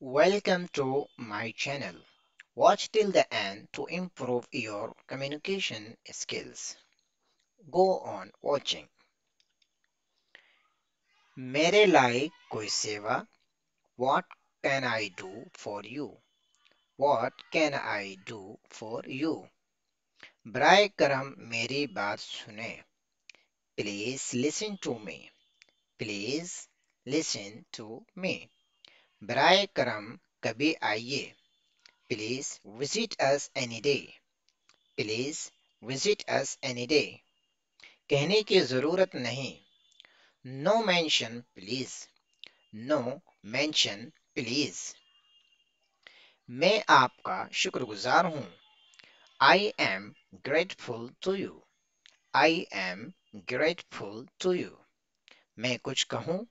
Welcome to my channel. Watch till the end to improve your communication skills. Go on watching. मेरे लायक कोई सेवा What can I do for you? What can I do for you? बराए करम मेरी बात सुने Please listen to me. Please listen to me. बर करम कभी आइए। Please visit us any day please visit us any day कहने की ज़रूरत नहीं। No mention please no mention please मैं आपका शुक्रगुजार हूँ। I am grateful to you I am grateful to you मैं कुछ कहूँ?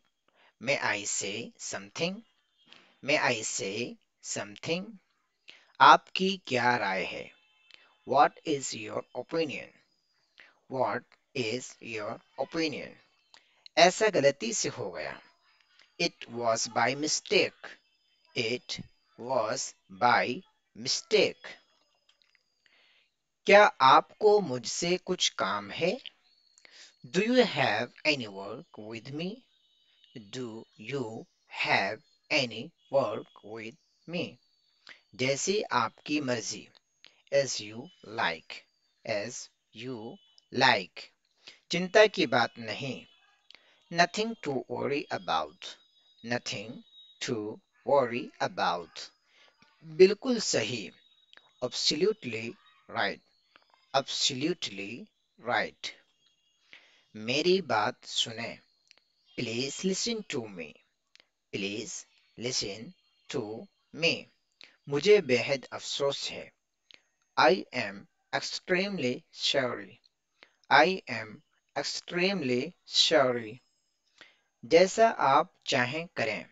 मैं आई से समथिंग में आई से समथिंग आपकी क्या राय है? What is your opinion what is your opinion ऐसा गलती से हो गया। It was by mistake it was by mistake क्या आपको मुझसे कुछ काम है? Do you have any work with me do you have any work with me? जैसी आपकी मर्ज़ी as you like as you like चिंता की बात नहीं nothing to worry about nothing to worry about बिल्कुल सही absolutely right absolutely right मेरी बात सुने please listen to me please listen to me मुझे बेहद अफसोस है। I am extremely sorry I am extremely sorry जैसा आप चाहें करें।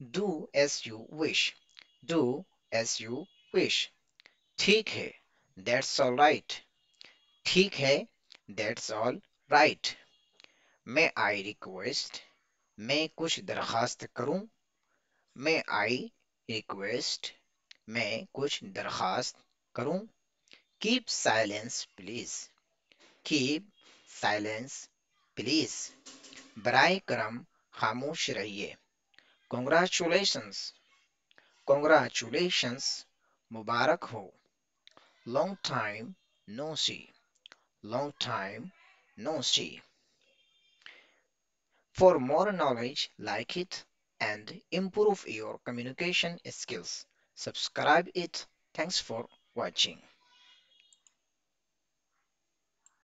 Do as you wish do as you wish ठीक है। दैट्स ऑल राइट ठीक है। दैट्स ऑल राइट मैं आई रिक्वेस्ट मैं कुछ दरखास्त करूँ? मैं आई रिक्वेस्ट, मैं कुछ दरख्वास्त करूँ? Keep silence please keep silence please बर करम, खामोश रहिए। कॉन्ग्रेचुलेशंस कॉन्ग्रेचुलेशंस मुबारक हो। Long time no see long time no see for more knowledge like it and improve your communication skills. Subscribe it. Thanks for watching.